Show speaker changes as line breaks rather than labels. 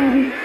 Bye.